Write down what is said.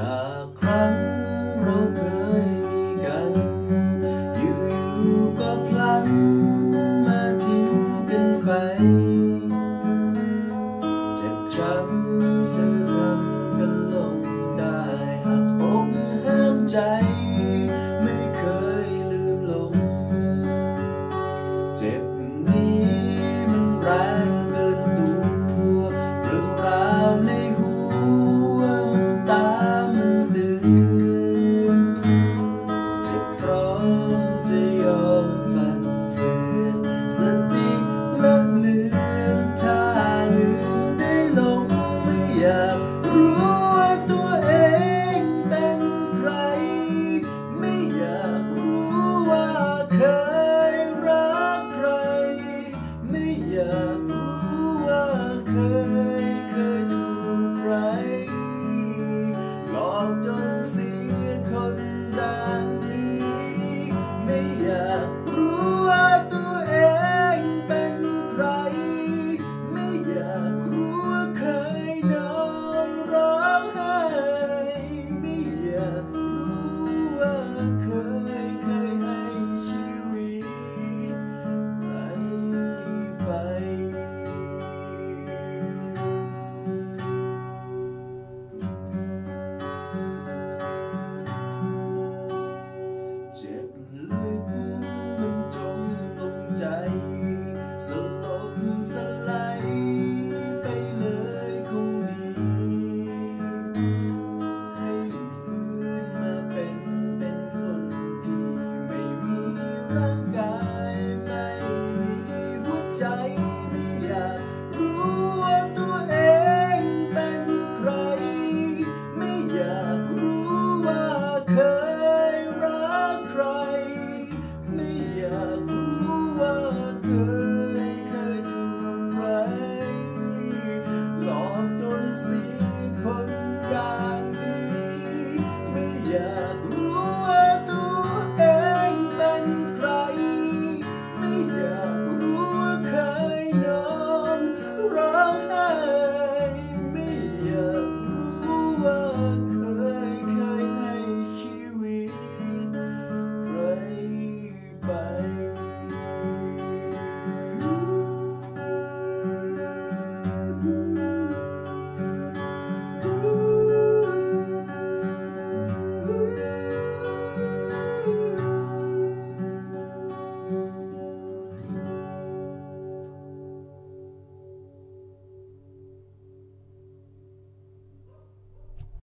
God.